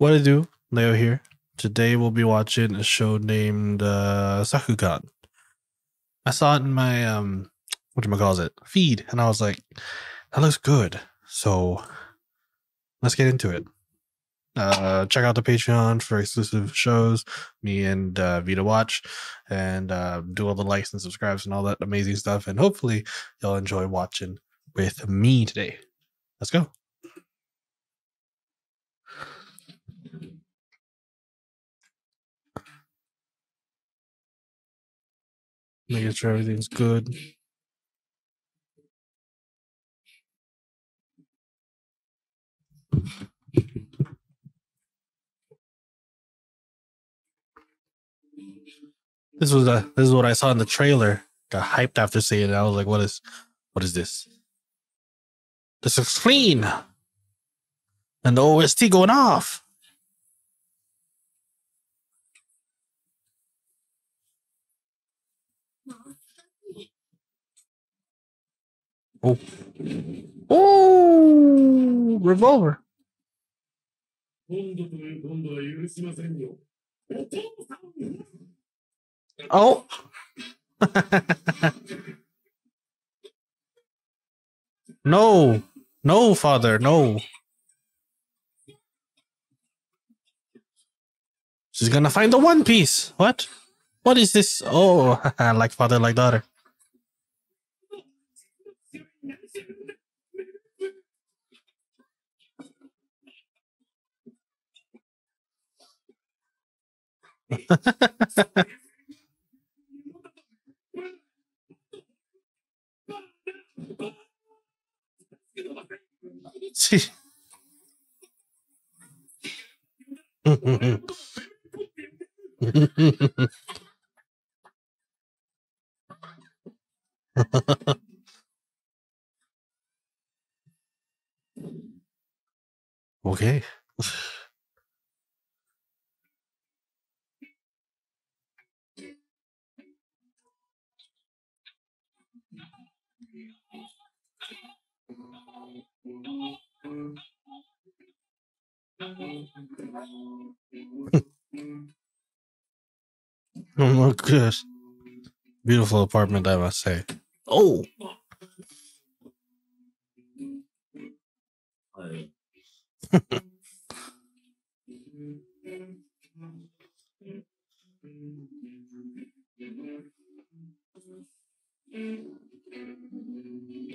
What I do? Leo here. Today we'll be watching a show named uh, Sakugan. I saw it in my um, what do call it feed, and I was like, that looks good. So let's get into it. Uh, check out the Patreon for exclusive shows. Me and uh, Vita watch, and uh, do all the likes and subscribes and all that amazing stuff. And hopefully you'll enjoy watching with me today. Let's go. Making sure everything's good. This was a this is what I saw in the trailer. Got hyped after seeing it. I was like, what is what is this? This is clean. And the OST going off. Oh. Oh, revolver. Oh. no. No, father, no. She's gonna find the one piece. What? What is this? Oh, like father, like daughter. Okay. Oh my gosh. Beautiful apartment, I must say. Oh.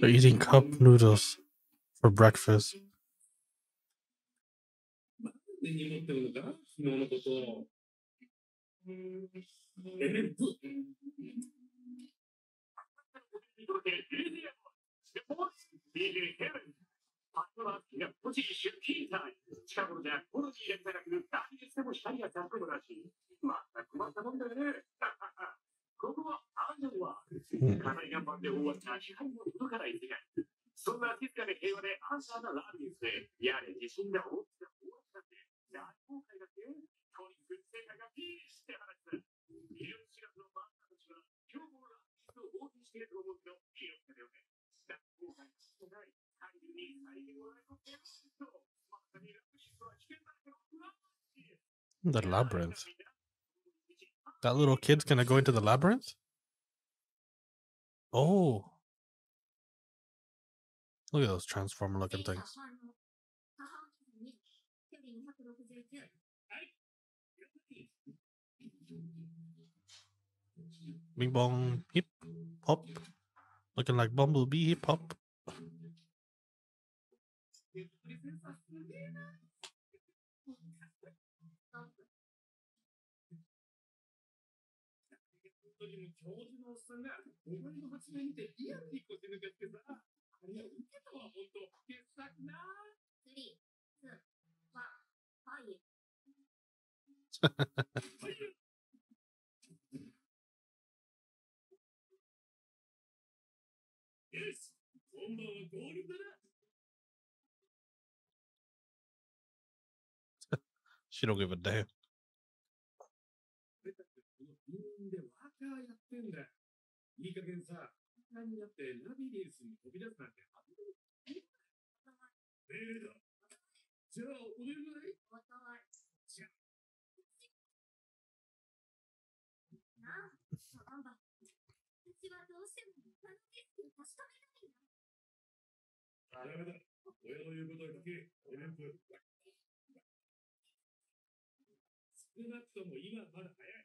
They're eating cup noodles for breakfast. ん。ここはアジは、かなりわたの届かない世界。そんな静かで平和でアンサーなラーメンで、やれ地震が大きな大きなって、大公開だって、トニック世界がピースって話だ。14月のバンダたちは、今日もラーメンを応援していると思うけど、気をつけてよね。大公開してない、単純に再現をないと、まさにラブシスは危険だけど、不安 The labyrinth. That little kid's gonna go into the labyrinth? Oh. Look at those transformer looking things. Bing bong hip hop. Looking like Bumblebee hip hop. れ、ちょっともっと、傑作な。い。She don't give a damn. いい加減さ、になってラビリンスに飛び出すなんて初めてじゃあいじゃなあサバンバ私はどうしても他の景色を確かめたいんだダメだ親の言うことは聞け少なくとも今はまだ早い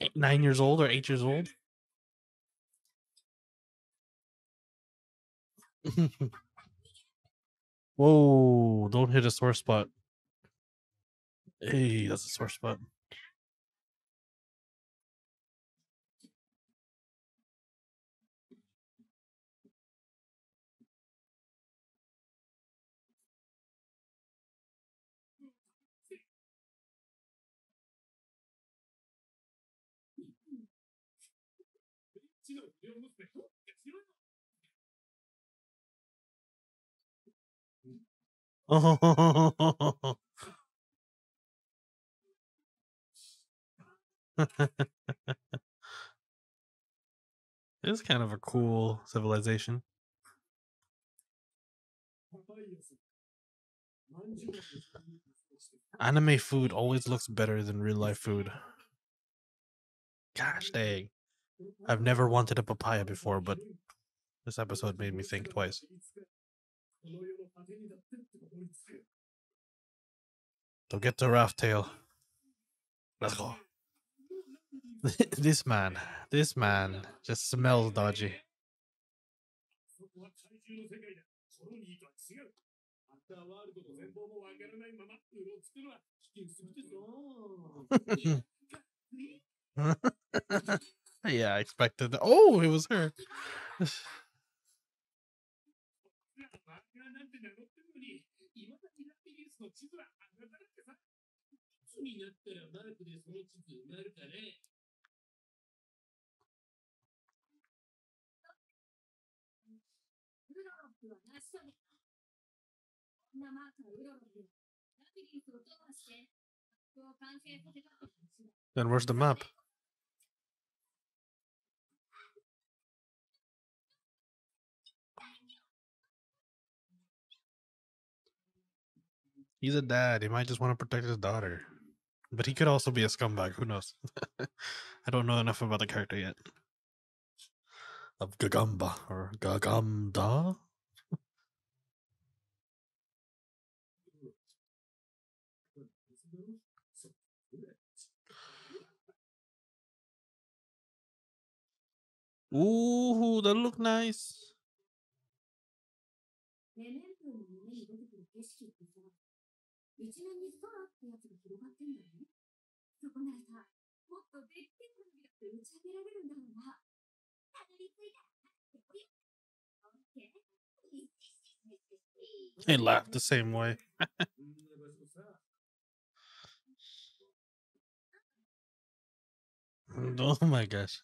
eight, nine years old or eight years old. Whoa, don't hit a sore spot. Hey, that's a sore spot. Oh, it's kind of a cool civilization. Anime food always looks better than real life food. Gosh dang. I've never wanted a papaya before, but this episode made me think twice. So get the raft tail. Let's go. this man, this man just smells dodgy. Yeah, I expected. Oh, it was her. Then where's the map? He's a dad. He might just want to protect his daughter. But he could also be a scumbag. Who knows? I don't know enough about the character yet. Of Gagamba or Gagamda? Ooh, that look nice. 一面に空ってやつが広がってんだよね。そこならさ、もっとでっけえ花火だって打ち上げられるんだろうな。たどり着いたら、オッケー They laugh the same way. こんな場所さ。 Oh my gosh.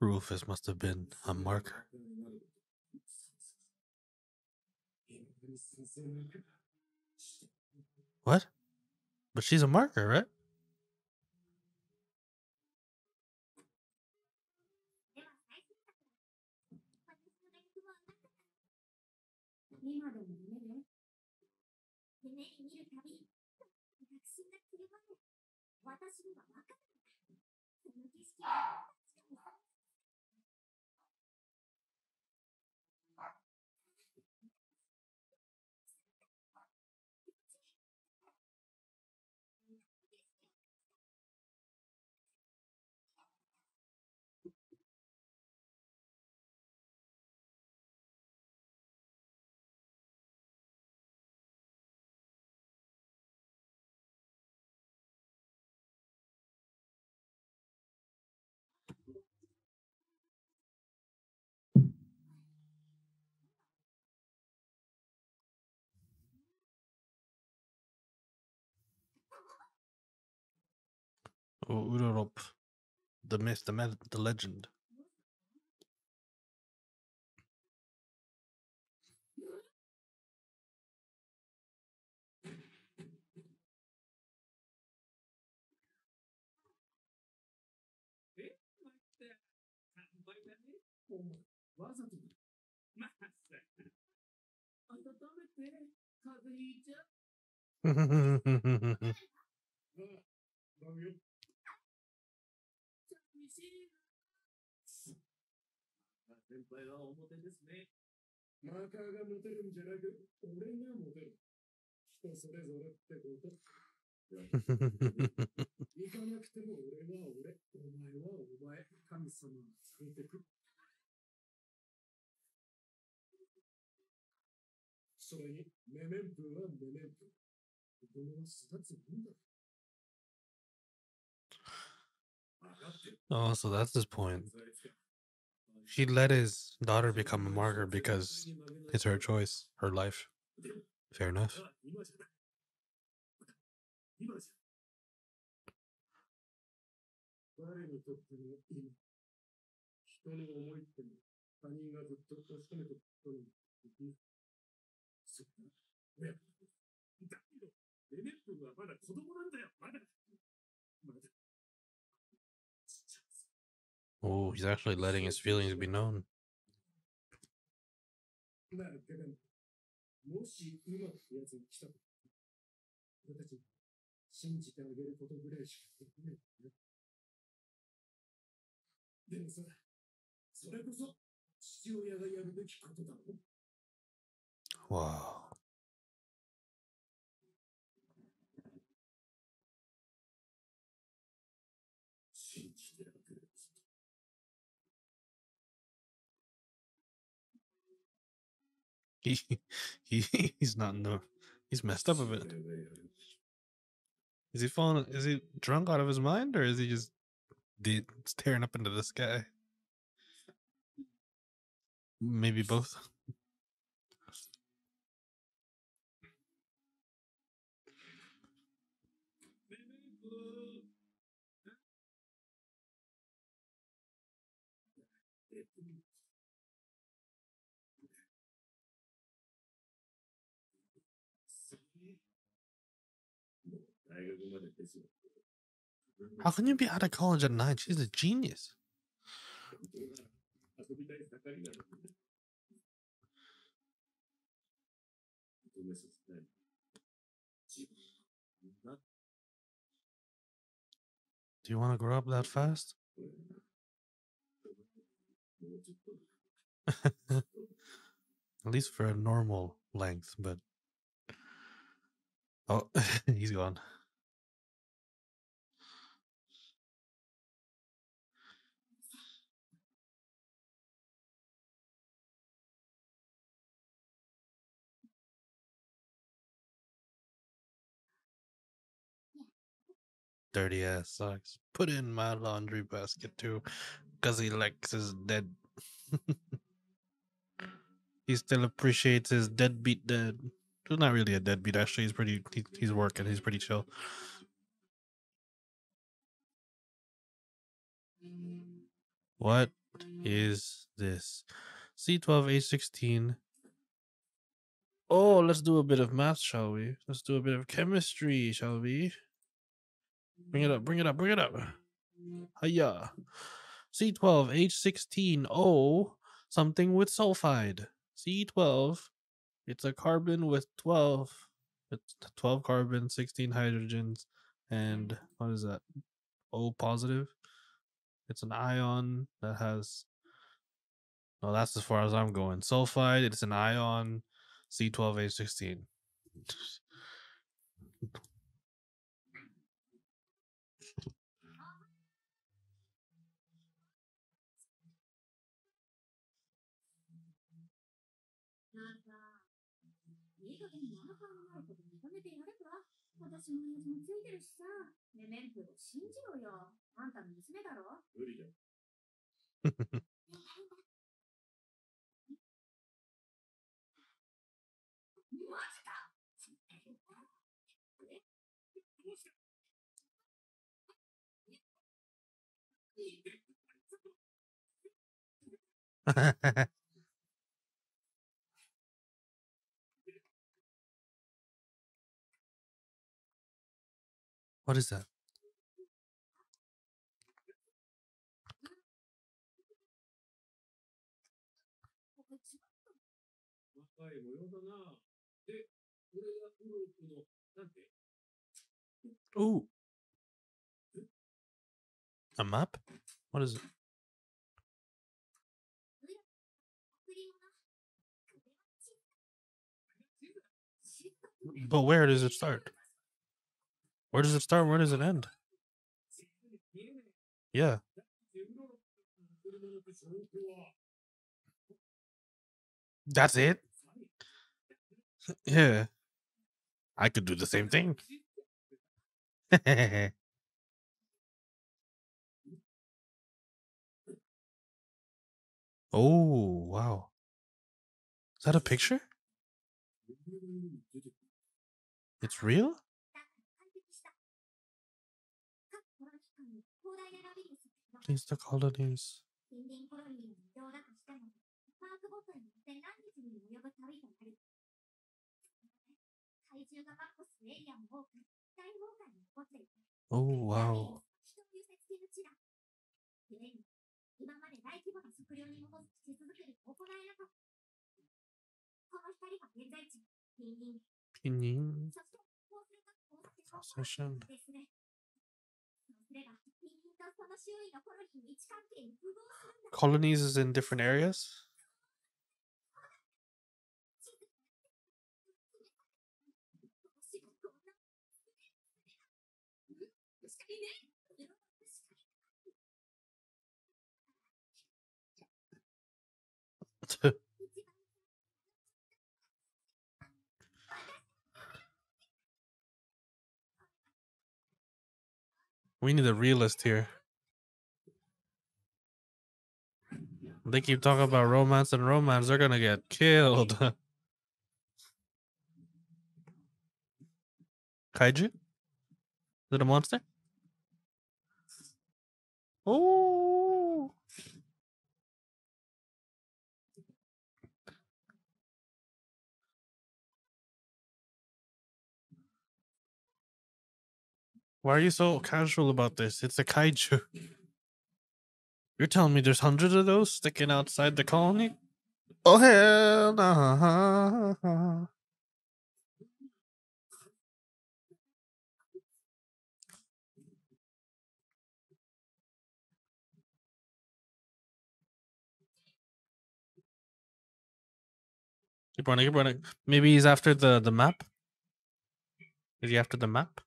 Rufus must have been a marker. What? But she's a marker, right? 私 Oh, Urarop. The myth, the myth, the legend. な。先輩は表ですね。マーカーがモテるんじゃなく、俺がモテる。人それぞれってこと。行かなくても俺は俺、お前はお前、神様が連れてく。それに、メメントはメメント。子供は育つもんだ。分かってる。 oh, so that's his point. she let his daughter become a martyr because it's her choice, her life. Fair enough. Oh, he's actually letting his feelings be known. な he, he he's not in the he's messed up a bit. Is he falling? Is he drunk out of his mind, or is he just de- staring up into the sky? Maybe both. How can you be out of college at nine? She's a genius. Do you want to grow up that fast? at least for a normal length, but oh, he's gone. 'Dirty ass socks. Put in my laundry basket too, cause he likes his dead. he still appreciates his deadbeat dad. He's not really a deadbeat. Actually, he's pretty. He, he's working. He's pretty chill. What is this? C12H16. Oh, let's do a bit of math, shall we? Let's do a bit of chemistry, shall we? Bring it up, bring it up, bring it up. Hiya. C12H16O, something with sulfide. C12, it's a carbon with 12. It's 12 carbon, 16 hydrogens, and what is that? O positive. It's an ion that has. No, that's as far as I'm going. Sulfide, it's an ion C12H16. なんか、いい加減マラハラなること認めてやれば私も親父もついてるしさ。メメンプを信じろよ。あんたの娘だろ無理だ。マジかハハハハ。What is that? Oh, a map? What is it? But where does it start? Where does it start? Where does it end? Yeah. That's it? Yeah. I could do the same thing. oh, wow. Is that a picture? It's real? Please the colonies. 近隣コロニーの移動だとしてもパークごとに千何日に及ぶ旅となる怪獣が確保するエリアも多く大崩壊に起こっている Oh, wow. 人を寄せ付ける地だ。故に、今まで大規模な測量に基づく地図作りを行えなかった。この光が現在地、近隣、Pinyin. そして、こうすると、こうして、ですね。Colonies is in different areas? We need a realist here. They keep talking about romance and romance. They're gonna get killed. Kaiju? Is it a monster? Oh. Why are you so casual about this? It's a kaiju. You're telling me there's hundreds of those sticking outside the colony? Oh hell no! Keep running, keep running. Maybe he's after the the map. Is he after the map?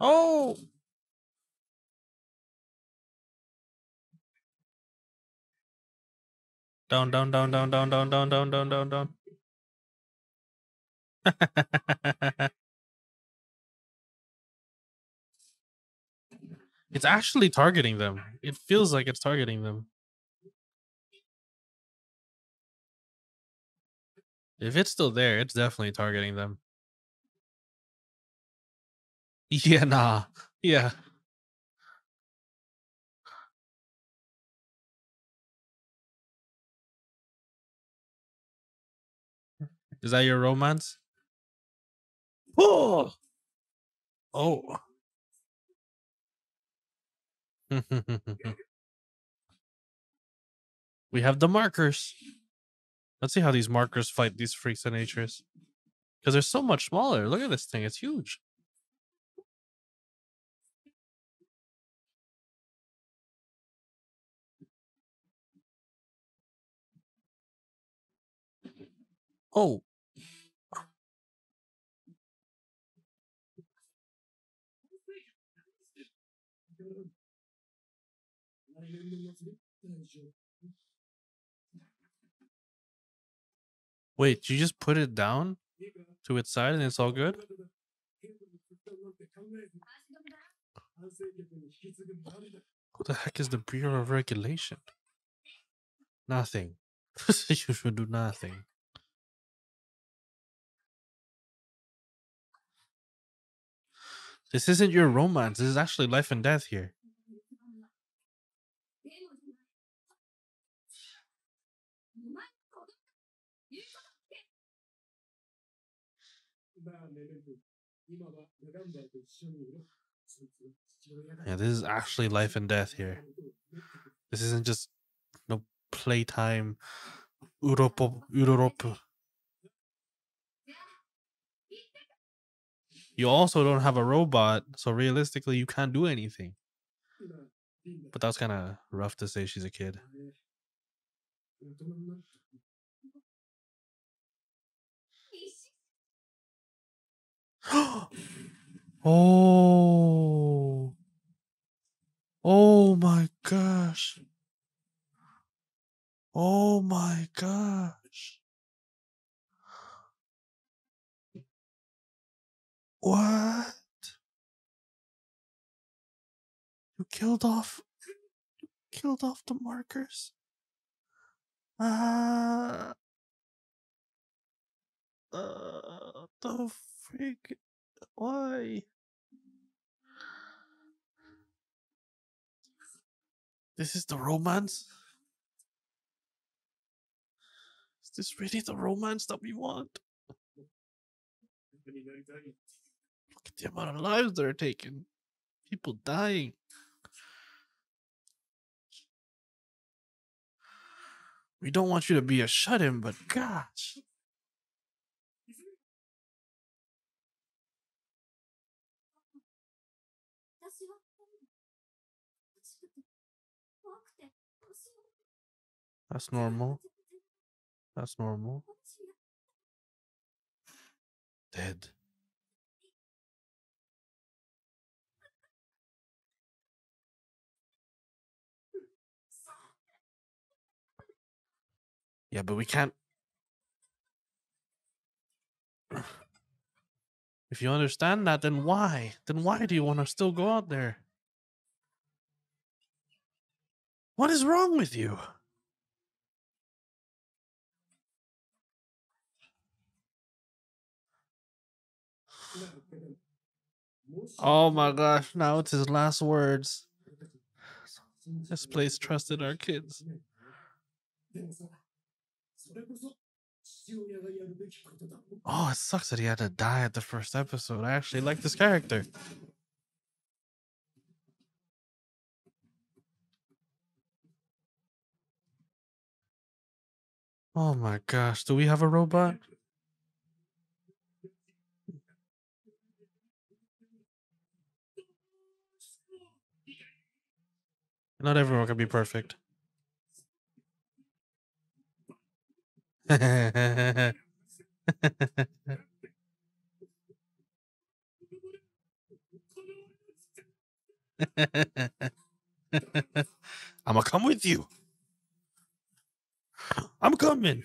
Oh! Down, down, down, down, down, down, down, down, down, down, down. it's actually targeting them. It feels like it's targeting them. If it's still there, it's definitely targeting them. Yeah, nah. Yeah. Is that your romance? Oh. Oh. we have the markers. Let's see how these markers fight these freaks of natures. Because they're so much smaller. Look at this thing. It's huge. Oh. Wait, you just put it down to its side and it's all good? What the heck is the Bureau of Regulation? Nothing. you should do nothing. This isn't your romance. This is actually life and death here. Yeah, this is actually life and death here. This isn't just no playtime. Urop, urop, You also don't have a robot, so realistically, you can't do anything. But that's kind of rough to say she's a kid. oh. Oh my gosh. Oh my god. What? You killed off you killed off the markers. Ah. Uh, the freak why? This is the romance? Is this really the romance that we want? the amount of lives that are taken, people dying. We don't want you to be a shut in, but gosh. That's normal. That's normal. Dead. Yeah, but we can't. If you understand that, then why? Then why do you want to still go out there? What is wrong with you? Oh my gosh, now it's his last words. This place trusted our kids. Oh, it sucks that he had to die at the first episode. I actually like this character. Oh my gosh, do we have a robot? Not everyone can be perfect. I'm gonna come with you. I'm coming.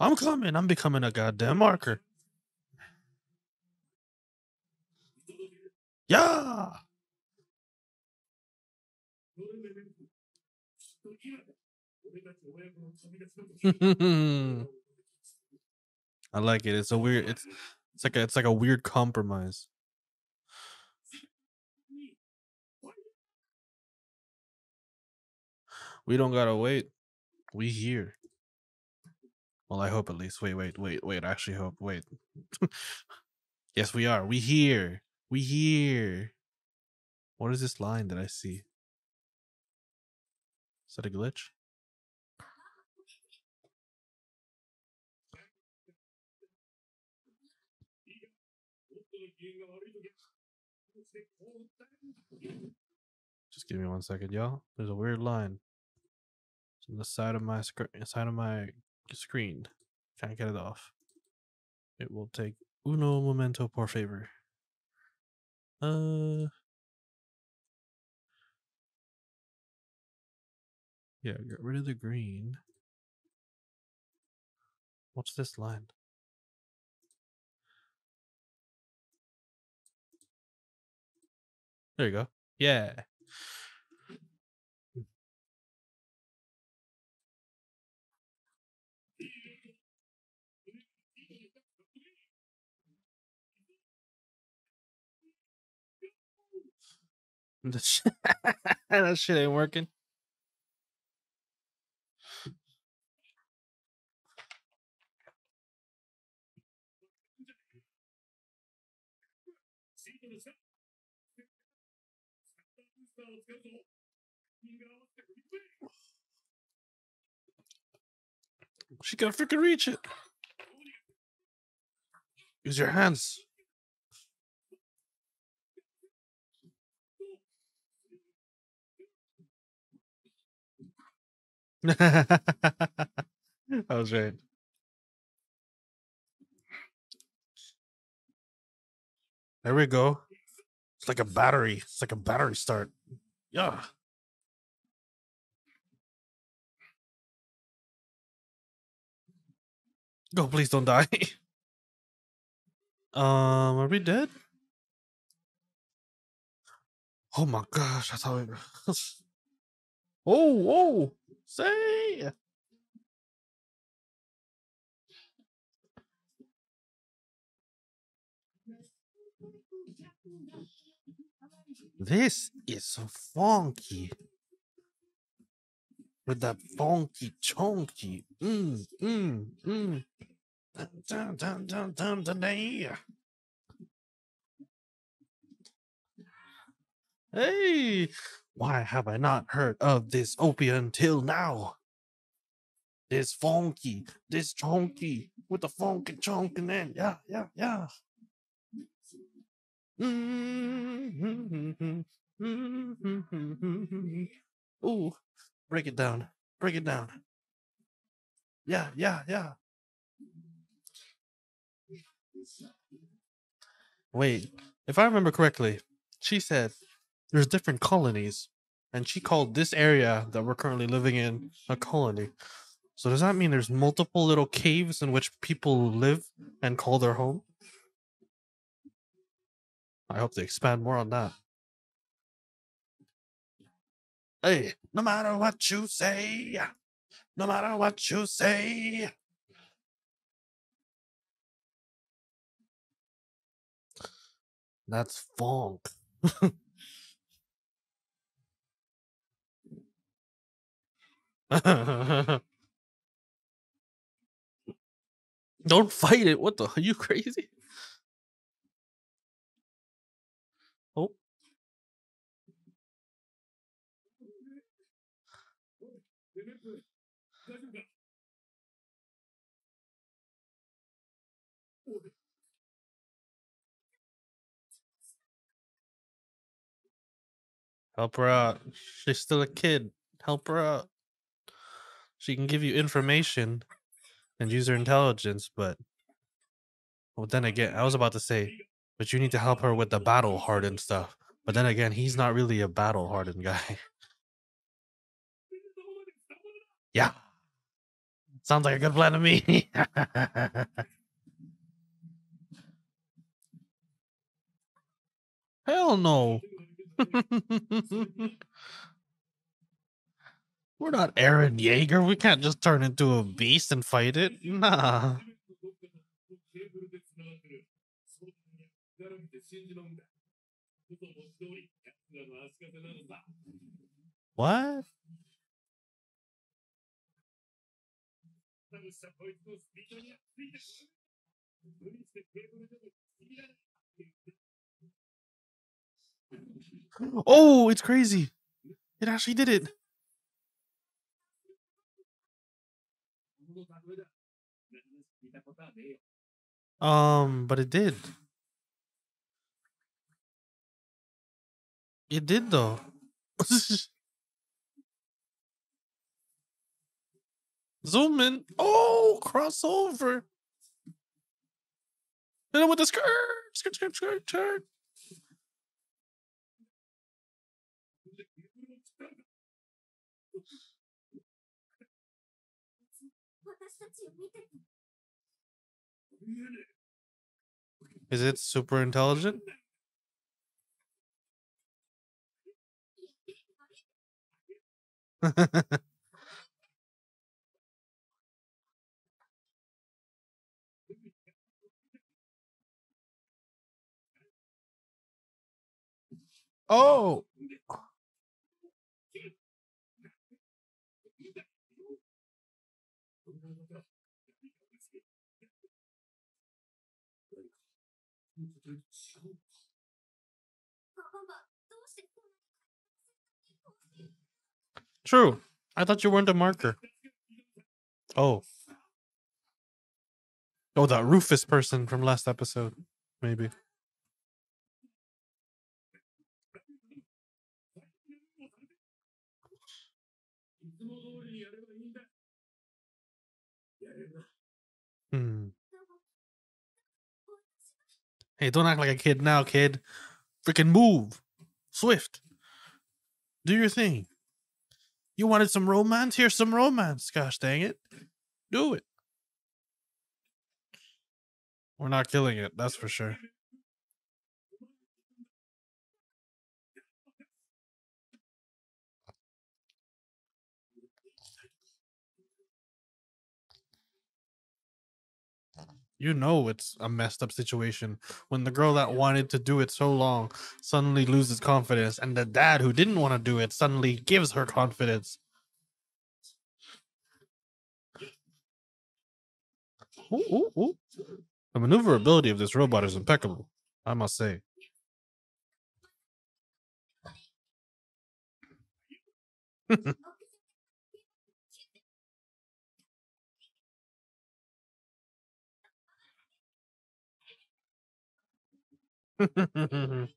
I'm coming. I'm becoming a goddamn marker. Yeah. I like it. It's a weird. It's it's like a it's like a weird compromise. We don't gotta wait. We here. Well, I hope at least. Wait, wait, wait, wait. I actually hope. Wait. yes, we are. We here. We here. What is this line that I see? Is that a glitch? Just give me one second, y'all. There's a weird line. It's on the side of my screen. Side of my screen. Can't get it off. It will take uno momento por favor. Uh. Yeah, get rid of the green. What's this line? There you go. Yeah. Mm. That shit ain't working. She can freaking reach it. Use your hands. that was right. There we go. It's like a battery. It's like a battery start. Yeah. Go, please don't die. um, are we dead? Oh my gosh, I thought we Oh, whoa. Say this is so funky. With that funky chunky. Mm, mm, mm. Dun, dun, dun, dun, dun, dun. Hey, why have I not heard of this opium until now? This funky, this chunky, with the funky chunk in it. Yeah, yeah, yeah. Mm-hmm. Ooh, break it down. Break it down. Yeah, yeah, yeah. Wait, if I remember correctly, she said there's different colonies, and she called this area that we're currently living in a colony. So does that mean there's multiple little caves in which people live and call their home? I hope they expand more on that. Hey, no matter what you say, no matter what you say. That's funk. Don't fight it. What the? Are you crazy? Help her out. She's still a kid. Help her out. She can give you information and use her intelligence, but well, then again, I was about to say, but you need to help her with the battle hardened stuff. But then again, he's not really a battle hardened guy. yeah. Sounds like a good plan to me. Hell no. We're not Eren Yeager. We can't just turn into a beast and fight it. Nah. What? Oh, it's crazy. It actually did it. Um, but it did. It did though. Zoom in. Oh, crossover. And then with the skirt. Skirt, skirt, skirt, skirt. Is it super intelligent? oh, True. I thought you weren't a marker. Oh. Oh, that Rufus person from last episode, maybe. Hmm. Hey, don't act like a kid now, kid. Freaking move. Swift. Do your thing. You wanted some romance? Here's some romance. Gosh dang it. Do it. We're not killing it, that's for sure. You know it's a messed up situation when the girl that wanted to do it so long suddenly loses confidence, and the dad who didn't want to do it suddenly gives her confidence. Ooh, ooh, ooh. The maneuverability of this robot is impeccable, I must say.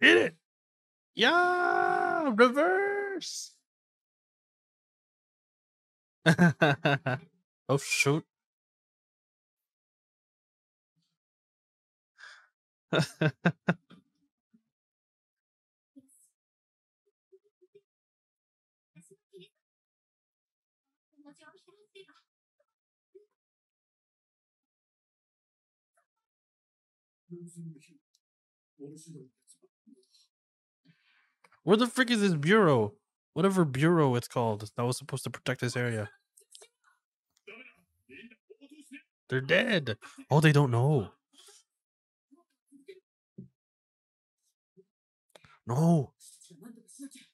Hit it. Yeah, reverse. oh shoot. Where the frick is this bureau? Whatever bureau it's called that was supposed to protect this area. They're dead. Oh, they don't know. No,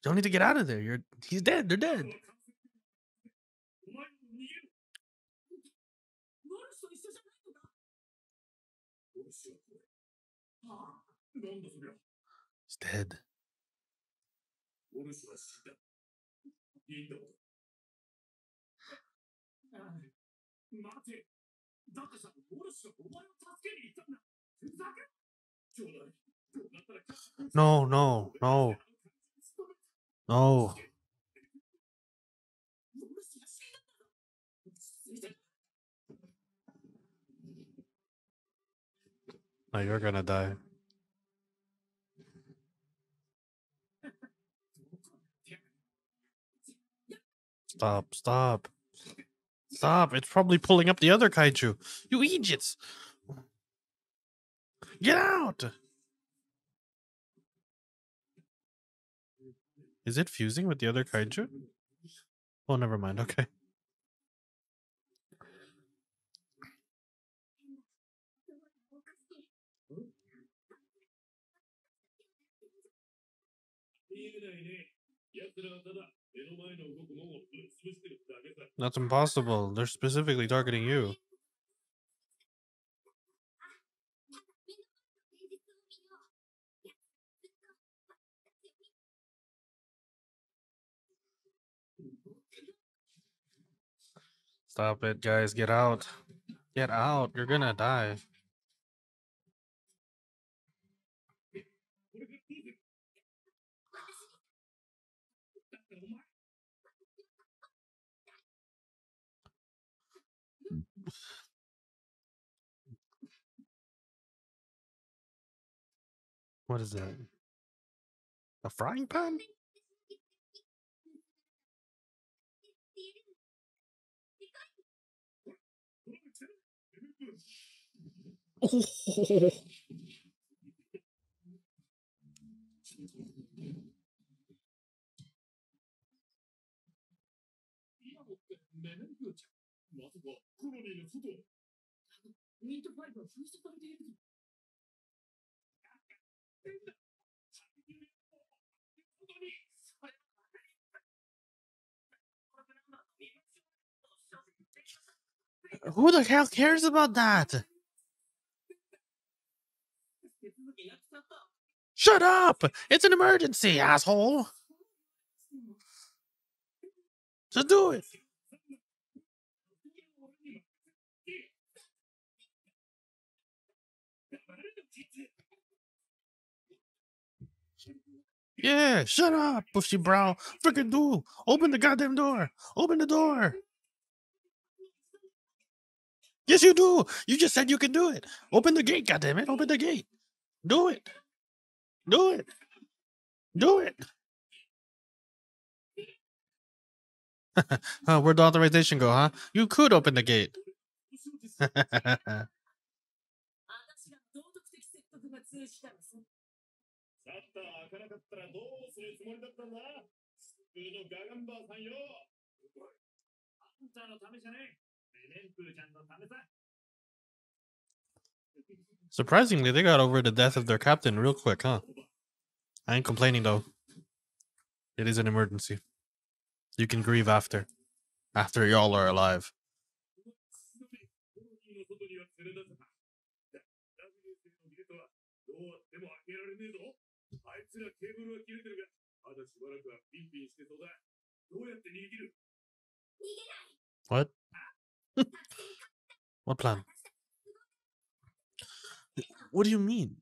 y'all need to get out of there. You're he's dead. They're dead. He's dead. No, no, no. No. No, you're gonna die. Stop, stop. Stop. It's probably pulling up the other kaiju. You idiots. Get out. Is it fusing with the other kaiju? Oh, never mind. Okay. That's impossible. They're specifically targeting you. Stop it, guys. Get out. Get out. You're gonna die. What is that? A frying pan? Oh, who the hell cares about that? Shut up! It's an emergency, asshole! Just do it! Yeah, shut up, bushy brow. Freaking do. Open the goddamn door. Open the door. Yes, you do. You just said you can do it. Open the gate, goddamn it. Open the gate. Do it. Do it. Do it. where'd the authorization go, huh? You could open the gate. Surprisingly, they got over the death of their captain real quick, huh? I ain't complaining though. It is an emergency. You can grieve after. After y'all are alive. あいつらケーブルは切れてるがまだしばらくはピンピンしてそうだ。どうやって逃げ切る？What? what plan? What do you mean?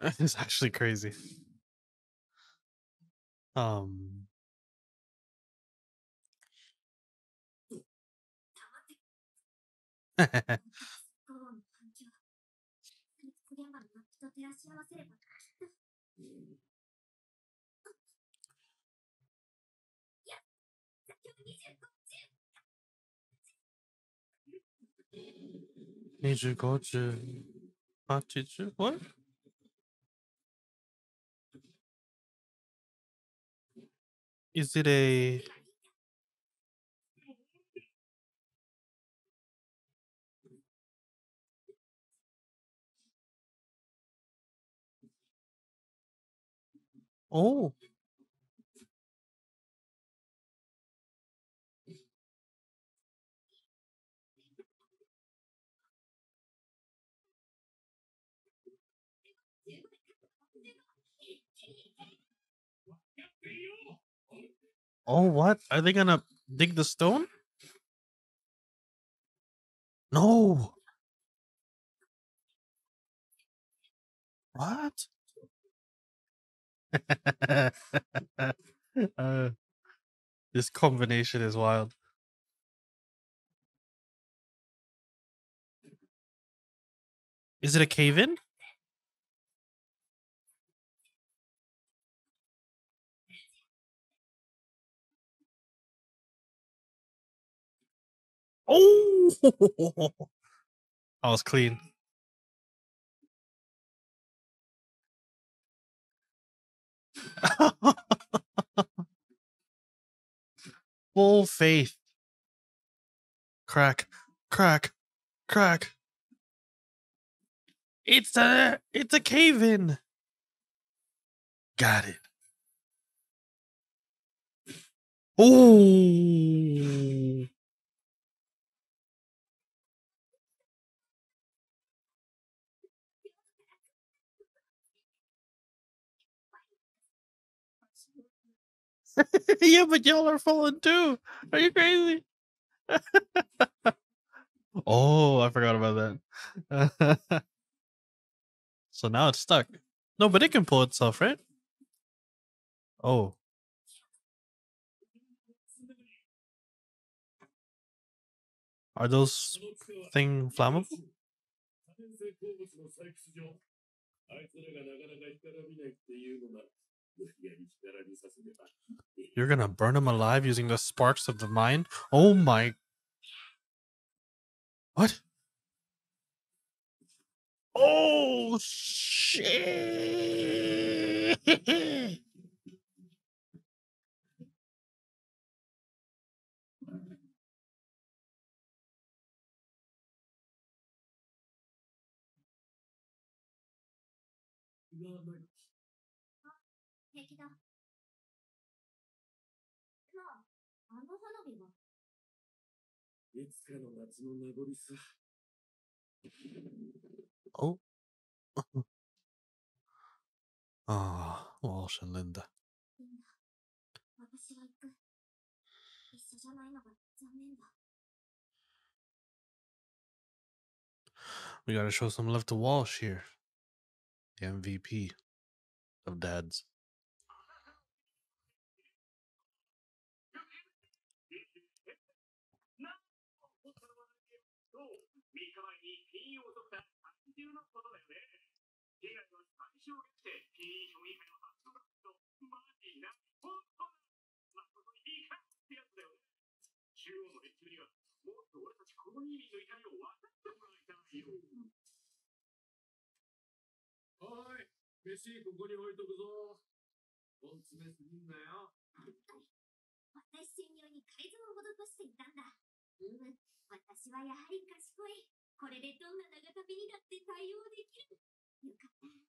it's actually crazy. Um, Need you go to what? Is it a Oh, oh, what? Are they gonna dig the stone? No. What? uh, this combination is wild. Is it a cave in? Oh, I was clean. Full faith. Crack, crack, crack. It's a, it's a cave in. Got it. Oh. yeah, but y'all are falling too. Are you crazy? oh, I forgot about that. so now it's stuck. No, but it can pull itself, right? Oh. Are those thing flammable? You're gonna burn him alive using the sparks of the mind? Oh my. What? Oh shit! いつかの夏の名残さ。 Oh. Ah, Walsh and Linda. いいんだ。私は行く。一緒じゃないのが残念だ。 We gotta show some love to Walsh here. The MVP of dads. の最小限してピン評議会の発動だと、マジな、本当だ。誠にいいかってやつだよね。中央の連中には、もっと俺たちコロニー民の痛みを分かってもらいたいよ。おい、飯ここに置いとくぞ。根詰めすぎんなよ。私専用に改造を施していたんだ。うむ、私はやはり賢い。これでどんな長旅にだって対応できる。よかった、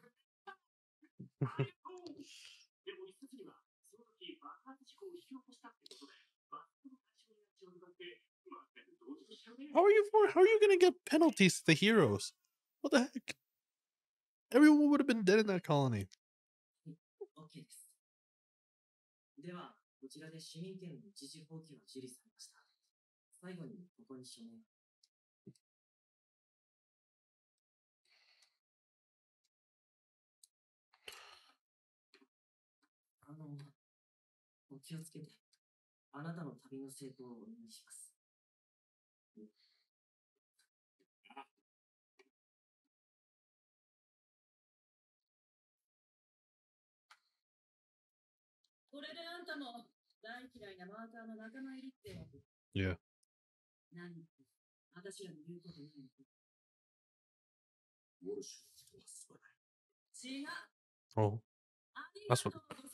How are you for? How are you gonna get penalties to the heroes? What the heck? Everyone would have been dead in that colony. OK です。では、こちらで市民権の一時放棄は受理されました。最後に、ここに署名を。 お気をつけて、あなたの旅の成功をお願いします。これであんたも大嫌いなマーカーの仲間入りってわけ。Yeah. 何？私らの言うことないのウォルシュのことはすまない。違う。Oh. ありがとうございまし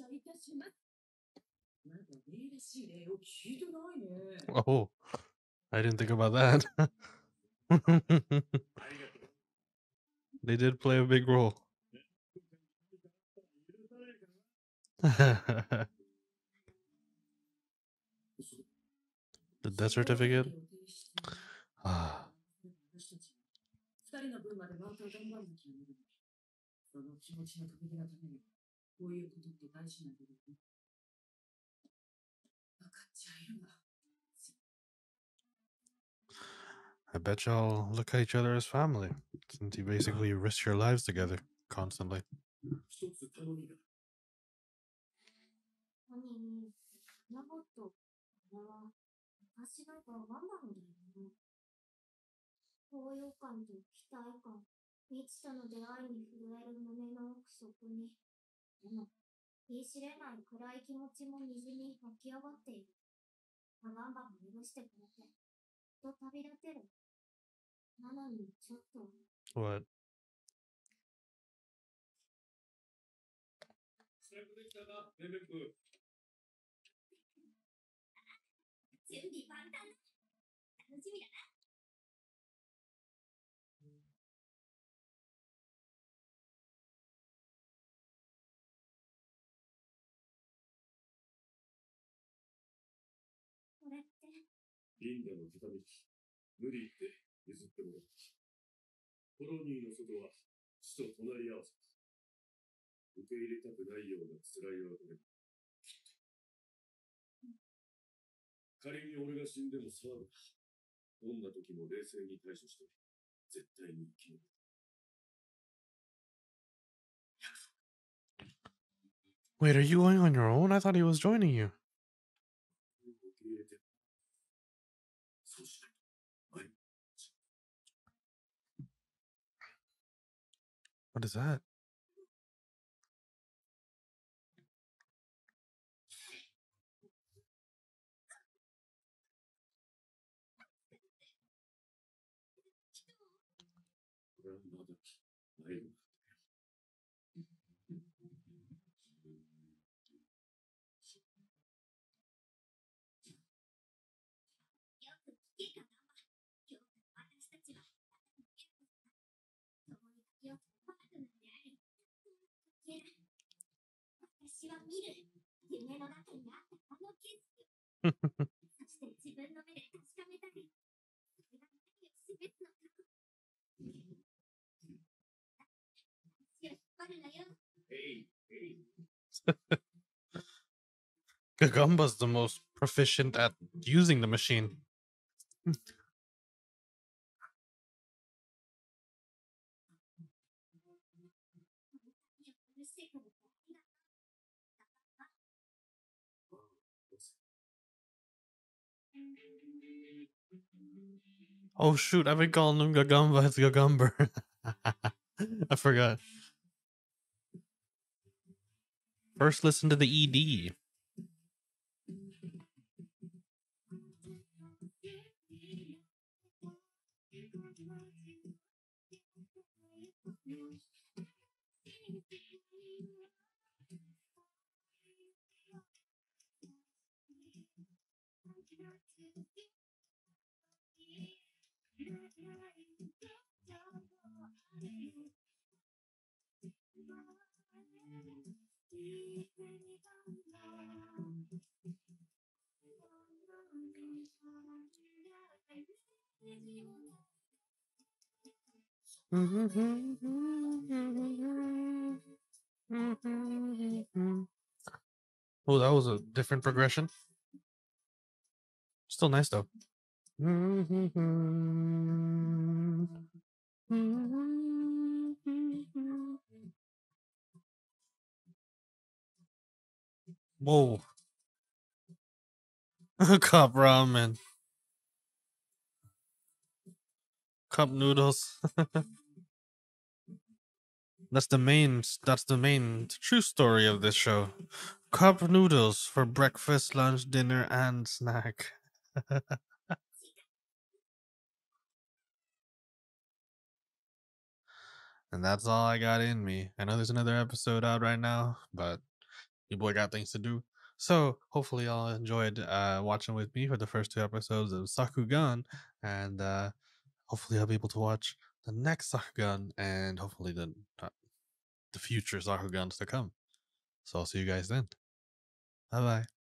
謝いたします。なんか礼らしい礼を聞いてないね。 Oh. I didn't think about that. ありがとう。 they did play a big role. 許さないかな the death certificate. を提出 Ah. こういうことって大事なんだよね。分かっちゃいるわ。 I bet y'all look at each other as family, since you basically risk your lives together constantly. も、言い知れない暗い気持ちも水に湧き上がっている。ガンバンが許してくれて、と旅立てる。なのに、ちょっと、What? 準備万リンダの片道。無理言って譲ってもらった。コロニーの外は死と隣り合わせだ。受け入れたくないような辛い別れ。きっと。仮に俺が死んでも騒ぐな。どんな時も冷静に対処して、絶対に生き抜く。Wait, are you going on your own? I thought he was joining you. What is that? Gagumba's the most proficient at using the machine. Oh shoot, I've been calling him Gagumba, it's Gagumber. I forgot. First listen to the ED. Oh, that was a different progression. Still nice though. Whoa. Cup ramen. Cup noodles. that's the main that's the main true story of this show. Cup noodles for breakfast, lunch, dinner, and snack. and that's all I got in me. I know there's another episode out right now, but your boy got things to do. So hopefully y'all enjoyed uh watching with me for the first two episodes of Sakugan and uh hopefully I'll be able to watch the next Sakugan and hopefully the uh, the future Sakugans to come. So I'll see you guys then. Bye bye.